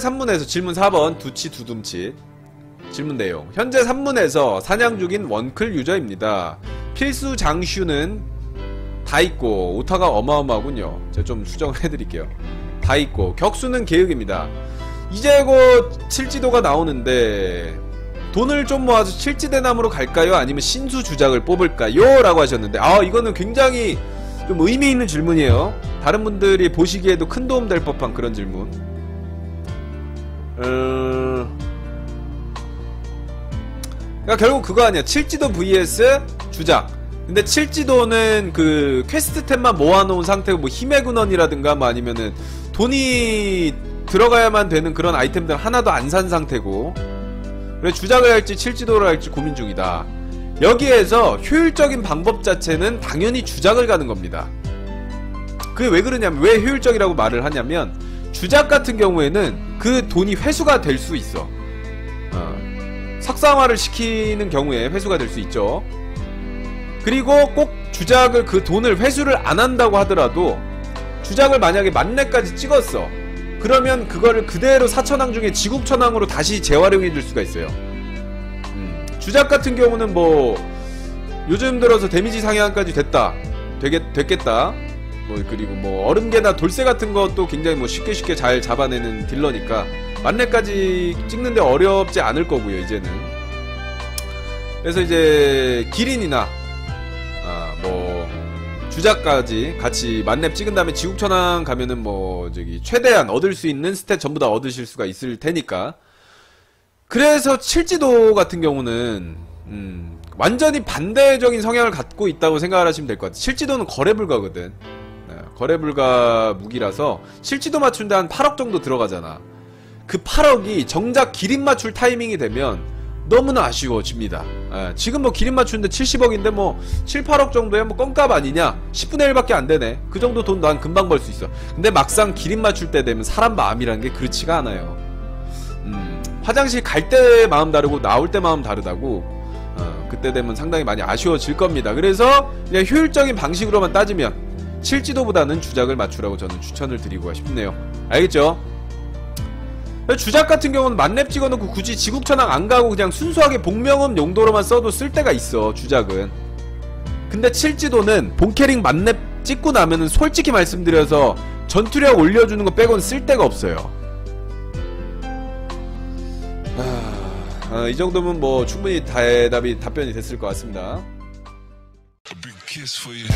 산문에서 질문 4번 두치 두둠치 질문 내용 현재 산문에서 사냥 중인 원클 유저입니다. 필수 장슈는 다 있고 오타가 어마어마하군요. 제가 좀 수정을 해드릴게요. 다 있고 격수는 계획입니다. 이제 곧 칠지도가 나오는데 돈을 좀 모아서 칠지대남으로 갈까요? 아니면 신수 주작을 뽑을까요? 라고 하셨는데 아 이거는 굉장히 좀 의미 있는 질문이에요. 다른 분들이 보시기에도 큰 도움 될 법한 그런 질문. 음... 그러니까 결국 그거 아니야. 칠지도 vs 주작. 근데 칠지도는 그 퀘스트템만 모아놓은 상태고 뭐 힘의 근원이라든가 뭐 아니면은 돈이 들어가야만 되는 그런 아이템들 하나도 안 산 상태고 그래 주작을 할지 칠지도를 할지 고민 중이다. 여기에서 효율적인 방법 자체는 당연히 주작을 가는 겁니다. 그게 왜 그러냐면 왜 효율적이라고 말을 하냐면 주작 같은 경우에는 그 돈이 회수가 될 수 있어. 어. 석상화를 시키는 경우에 회수가 될 수 있죠. 그리고 꼭 주작을 그 돈을 회수를 안 한다고 하더라도 주작을 만약에 만렙까지 찍었어. 그러면 그거를 그대로 사천왕 중에 지국천왕으로 다시 재활용해 줄 수가 있어요. 음, 주작 같은 경우는 뭐 요즘 들어서 damage 상향까지 됐다. 되겠, 됐겠다. 뭐 그리고 뭐 얼음개나 돌쇠 같은 것도 굉장히 뭐 쉽게 쉽게 잘 잡아내는 딜러니까 만렙까지 찍는데 어렵지 않을 거고요 이제는. 그래서 이제 기린이나 아, 뭐 주작까지 같이 만렙 찍은 다음에 지국천왕 가면은 뭐 저기 최대한 얻을 수 있는 stat 전부 다 얻으실 수가 있을 테니까 그래서 칠지도 같은 경우는 음, 완전히 반대적인 성향을 갖고 있다고 생각을 하시면 될 것 같아요. 칠지도는 거래 불가거든. 네, 거래 불가 무기라서 실지도 맞춘데 한 8억 정도 들어가잖아. 그 8억이 정작 기린 맞출 타이밍이 되면 너무나 아쉬워집니다. 예, 지금 뭐 기린 맞추는데 70억인데 뭐 7, 8억 정도에 뭐 껌값 아니냐? 10분의 1밖에 안 되네. 그 정도 돈 난 금방 벌 수 있어. 근데 막상 기린 맞출 때 되면 사람 마음이라는 게 그렇지가 않아요. 음, 화장실 갈 때 마음 다르고 나올 때 마음 다르다고. 어, 그때 되면 상당히 많이 아쉬워질 겁니다. 그래서 그냥 효율적인 방식으로만 따지면 칠지도보다는 주작을 맞추라고 저는 추천을 드리고 싶네요. 알겠죠? 주작 같은 경우는 만렙 찍어놓고 굳이 지국천왕 안 가고 그냥 순수하게 복명음 용도로만 써도 쓸 데가 있어 주작은 근데 칠지도는 본캐릭 만렙 찍고 나면은 솔직히 말씀드려서 전투력 올려주는 거 빼고는 쓸 데가 없어요 아, 아, 이 정도면 뭐 충분히 대답이 답변이 됐을 것 같습니다 kiss for you.